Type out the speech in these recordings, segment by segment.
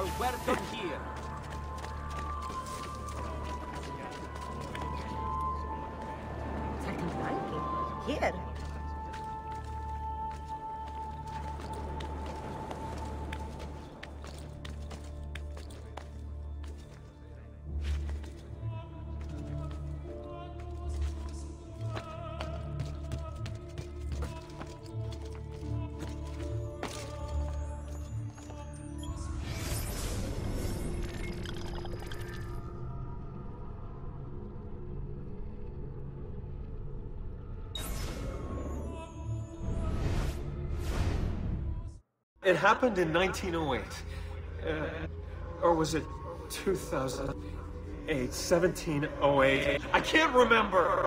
We're done here. Second ranking? Here? It happened in 1908. Uh, or was it 2008? 1708? I can't remember!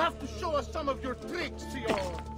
have to show us some of your tricks, Sion.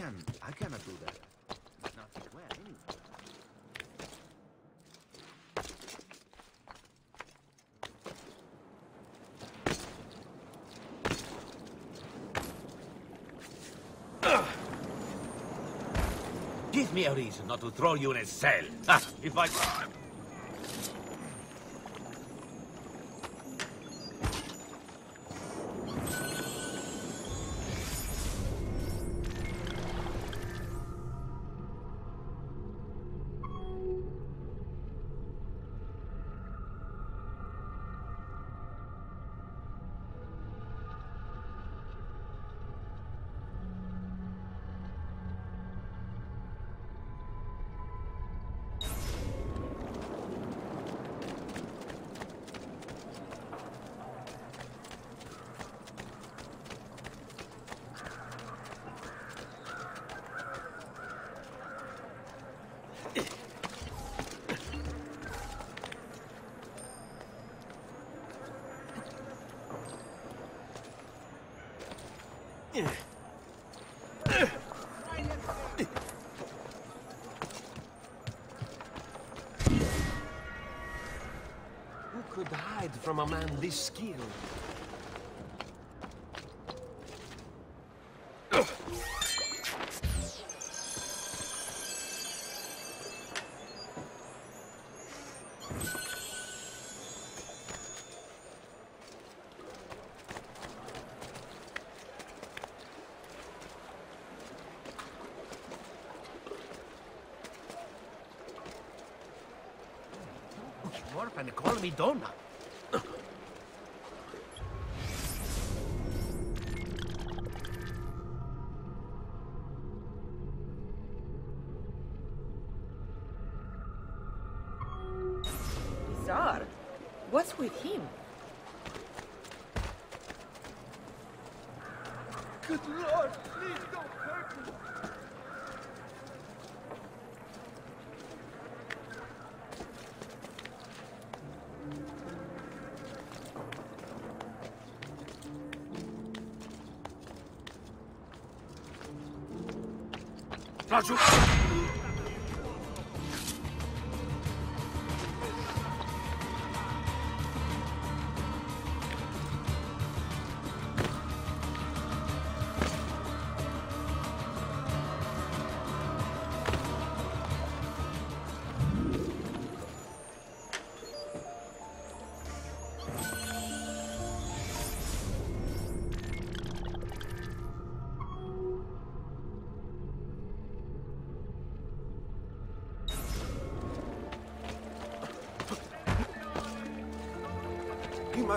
can I cannot do that. Not well anyway. Give me a reason not to throw you in a cell. Ah, if I... could hide from a man this skilled? And call me Donna. Raju! He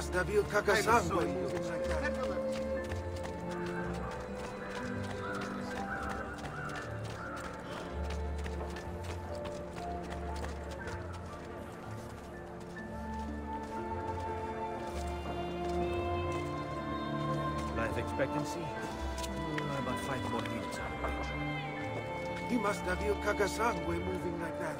must have you Kakasan when moving like that. Life expectancy? About five more years. He must have you Kakasan when moving like that.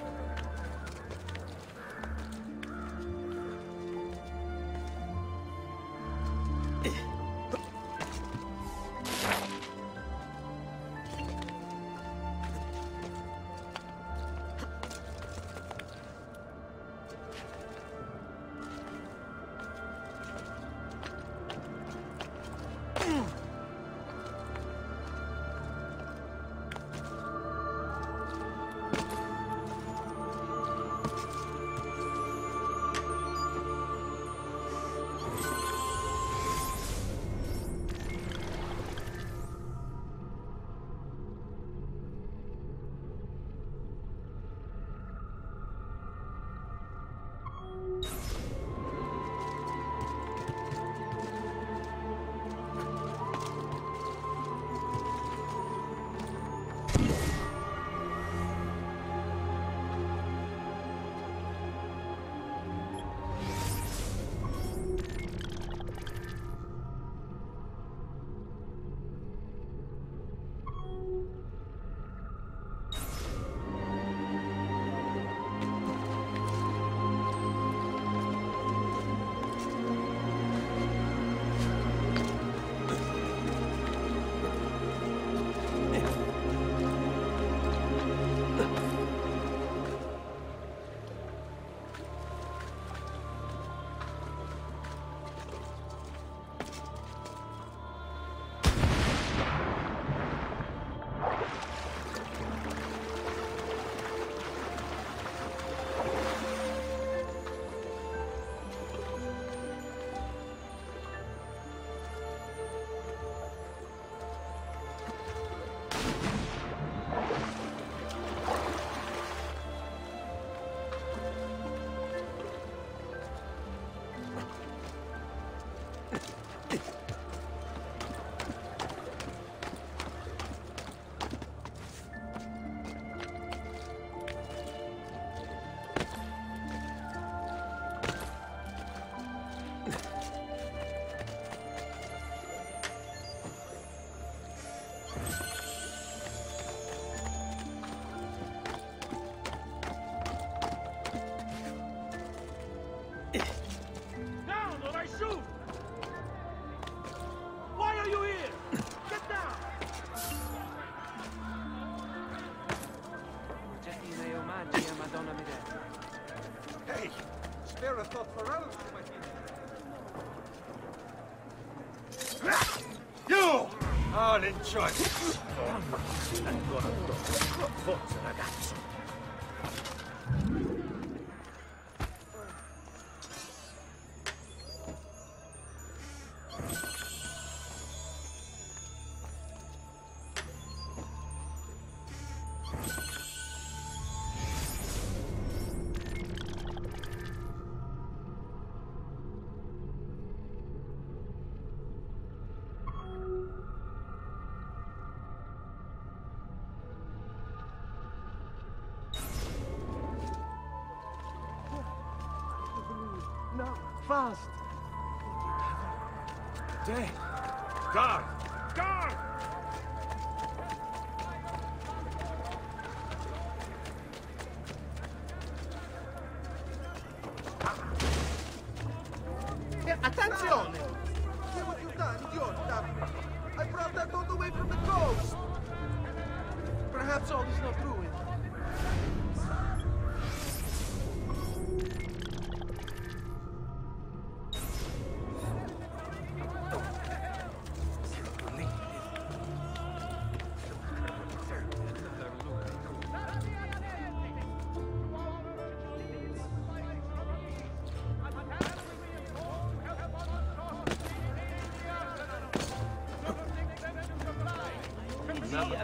I'll. Ancora. Forza, ragazzo. Fast! Dead. Guard!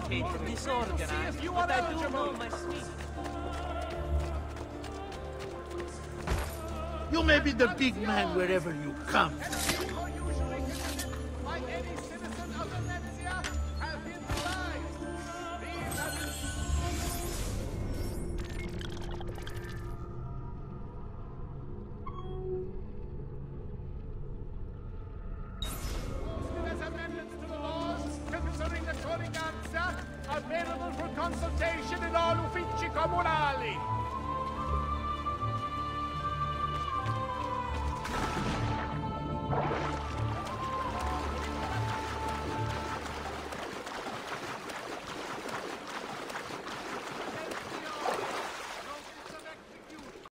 Disorganized, but I do know my. You may be the big man wherever you come. como la